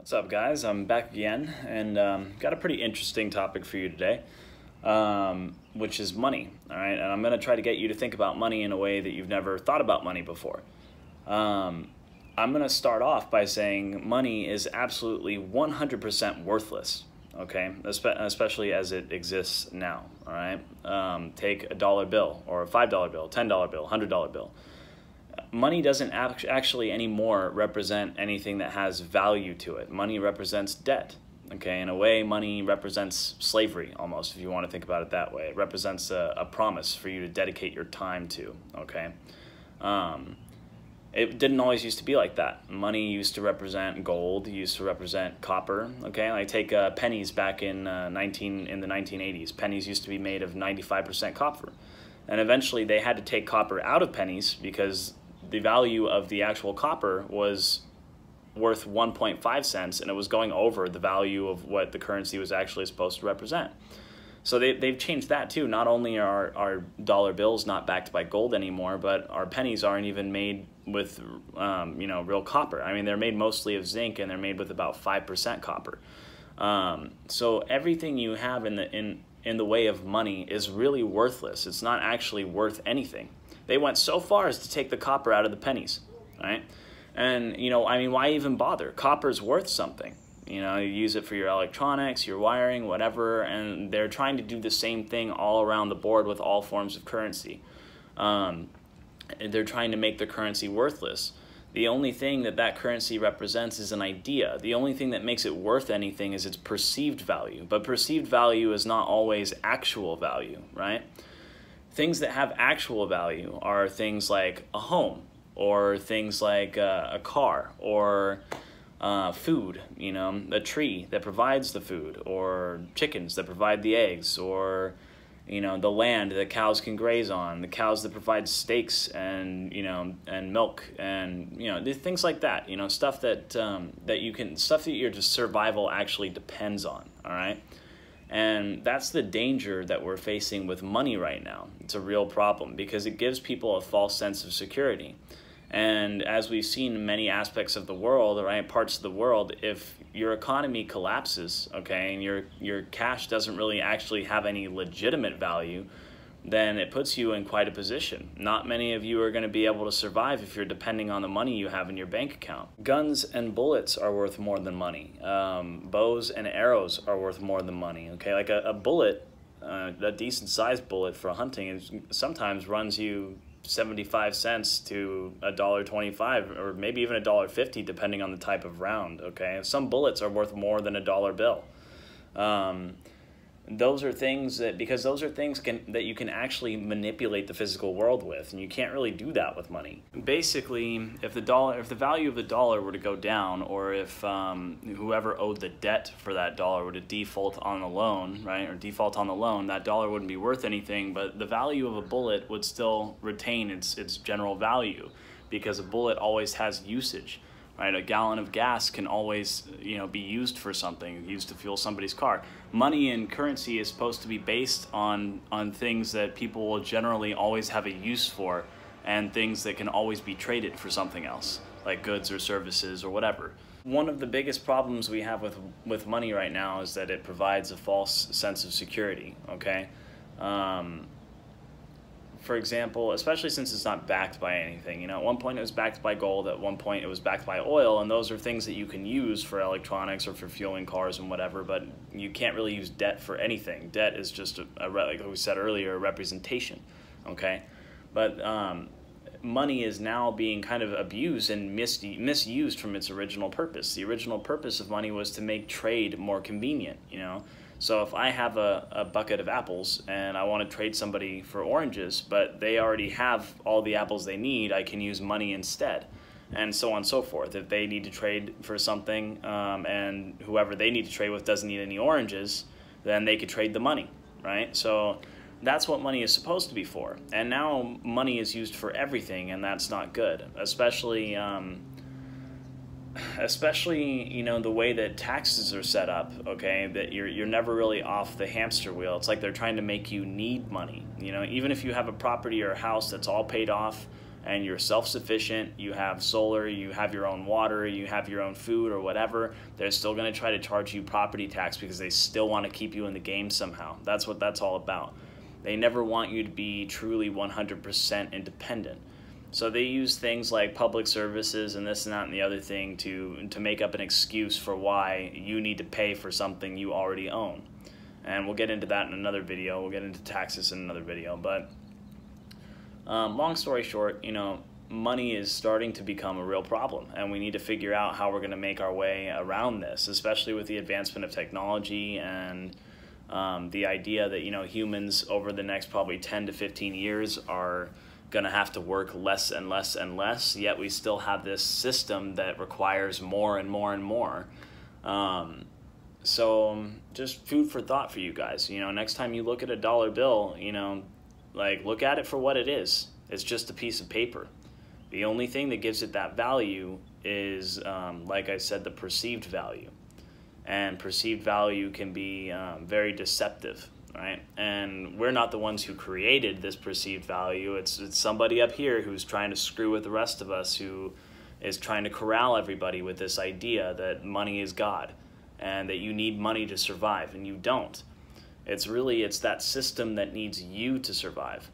What's up, guys? I'm back again and um, got a pretty interesting topic for you today, um, which is money. All right, and I'm going to try to get you to think about money in a way that you've never thought about money before. Um, I'm going to start off by saying money is absolutely 100% worthless. Okay, especially as it exists now. All right, um, take a dollar bill or a five dollar bill, ten dollar bill, hundred dollar bill money doesn't actually anymore represent anything that has value to it. Money represents debt. Okay, in a way, money represents slavery almost, if you want to think about it that way. It represents a, a promise for you to dedicate your time to. Okay, um, it didn't always used to be like that. Money used to represent gold, used to represent copper. Okay, like take uh, pennies back in uh, 19 in the 1980s. Pennies used to be made of 95% copper, and eventually they had to take copper out of pennies because the value of the actual copper was worth 1.5 cents and it was going over the value of what the currency was actually supposed to represent. So they, they've changed that too. Not only are our dollar bills not backed by gold anymore, but our pennies aren't even made with um, you know real copper. I mean, they're made mostly of zinc and they're made with about 5% copper. Um, so everything you have in the in in the way of money is really worthless. It's not actually worth anything. They went so far as to take the copper out of the pennies, right? And, you know, I mean, why even bother? Copper's worth something. You know, you use it for your electronics, your wiring, whatever, and they're trying to do the same thing all around the board with all forms of currency. Um, they're trying to make the currency worthless. The only thing that that currency represents is an idea. The only thing that makes it worth anything is its perceived value. But perceived value is not always actual value, right? Things that have actual value are things like a home or things like uh, a car or uh, food, you know, a tree that provides the food or chickens that provide the eggs or you know the land that cows can graze on the cows that provide steaks and you know and milk and you know things like that you know stuff that um, that you can stuff that your just survival actually depends on all right and that's the danger that we're facing with money right now. It's a real problem because it gives people a false sense of security. And as we've seen in many aspects of the world, right, parts of the world, if your economy collapses, okay, and your your cash doesn't really actually have any legitimate value, then it puts you in quite a position. Not many of you are going to be able to survive if you're depending on the money you have in your bank account. Guns and bullets are worth more than money. Um, bows and arrows are worth more than money. Okay, like a, a bullet, uh, a decent sized bullet for hunting, is, sometimes runs you 75 cents to a dollar 25 or maybe even a dollar 50 depending on the type of round okay some bullets are worth more than a dollar bill um, those are things that because those are things can that you can actually manipulate the physical world with and you can't really do that with money. Basically if the dollar if the value of the dollar were to go down or if um, whoever owed the debt for that dollar were to default on the loan right or default on the loan that dollar wouldn't be worth anything but the value of a bullet would still retain its its general value because a bullet always has usage right? A gallon of gas can always, you know, be used for something, used to fuel somebody's car. Money and currency is supposed to be based on on things that people will generally always have a use for, and things that can always be traded for something else, like goods or services or whatever. One of the biggest problems we have with with money right now is that it provides a false sense of security. Okay. Um, for example, especially since it's not backed by anything. You know, at one point it was backed by gold, at one point it was backed by oil, and those are things that you can use for electronics or for fueling cars and whatever, but you can't really use debt for anything. Debt is just, a, a like we said earlier, a representation, okay? But um, money is now being kind of abused and mis- misused from its original purpose. The original purpose of money was to make trade more convenient, you know? So if I have a, a bucket of apples and I want to trade somebody for oranges, but they already have all the apples they need, I can use money instead. And so on and so forth. If they need to trade for something um, and whoever they need to trade with doesn't need any oranges, then they could trade the money, right? So that's what money is supposed to be for. And now money is used for everything, and that's not good, especially. Um, especially you know the way that taxes are set up okay that you're you're never really off the hamster wheel it's like they're trying to make you need money you know even if you have a property or a house that's all paid off and you're self-sufficient, you have solar, you have your own water, you have your own food or whatever, they're still going to try to charge you property tax because they still want to keep you in the game somehow. That's what that's all about. They never want you to be truly 100% independent. So they use things like public services and this and that and the other thing to to make up an excuse for why you need to pay for something you already own. And we'll get into that in another video. We'll get into taxes in another video, but um, long story short, you know, money is starting to become a real problem, and we need to figure out how we're going to make our way around this, especially with the advancement of technology and um, the idea that you know humans over the next probably 10 to 15 years are going to have to work less and less and less. Yet we still have this system that requires more and more and more. Um, so just food for thought for you guys. You know, next time you look at a dollar bill, you know, like, look at it for what it is. It's just a piece of paper. The only thing that gives it that value is, um, like I said, the perceived value. And perceived value can be um, very deceptive, right? And we're not the ones who created this perceived value. It's, it's somebody up here who's trying to screw with the rest of us, who is trying to corral everybody with this idea that money is God and that you need money to survive, and you don't. It's really it's that system that needs you to survive.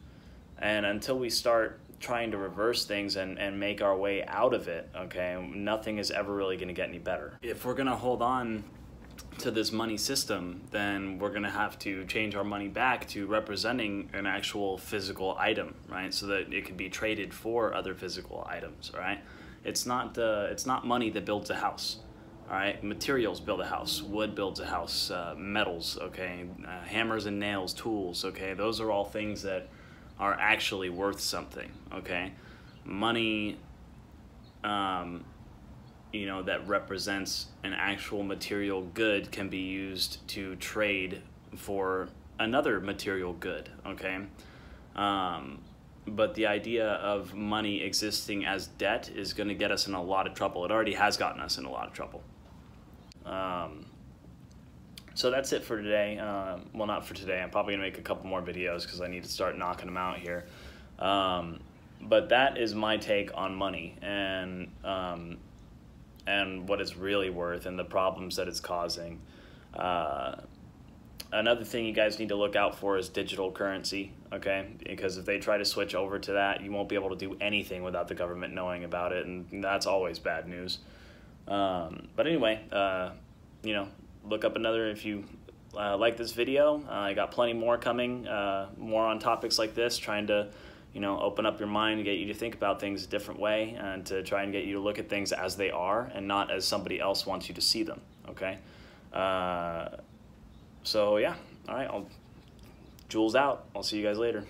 And until we start trying to reverse things and, and make our way out of it, okay, nothing is ever really going to get any better. If we're going to hold on to this money system, then we're going to have to change our money back to representing an actual physical item, right? So that it can be traded for other physical items, right? It's not uh, it's not money that builds a house. All right, materials build a house. Wood builds a house. Uh, metals, okay. Uh, hammers and nails, tools, okay. Those are all things that are actually worth something, okay. Money, um, you know, that represents an actual material good can be used to trade for another material good, okay. Um, but the idea of money existing as debt is going to get us in a lot of trouble. It already has gotten us in a lot of trouble. Um, so that's it for today. Uh, well, not for today. I'm probably going to make a couple more videos because I need to start knocking them out here. Um, but that is my take on money and um, and what it's really worth and the problems that it's causing. Uh, another thing you guys need to look out for is digital currency, okay? Because if they try to switch over to that, you won't be able to do anything without the government knowing about it, and that's always bad news. Um, but anyway, uh, you know, look up another if you uh, like this video. Uh, I got plenty more coming, uh, more on topics like this, trying to, you know, open up your mind get you to think about things a different way and to try and get you to look at things as they are and not as somebody else wants you to see them, okay? Uh, so, yeah, all right, I'll, Jules out. I'll see you guys later.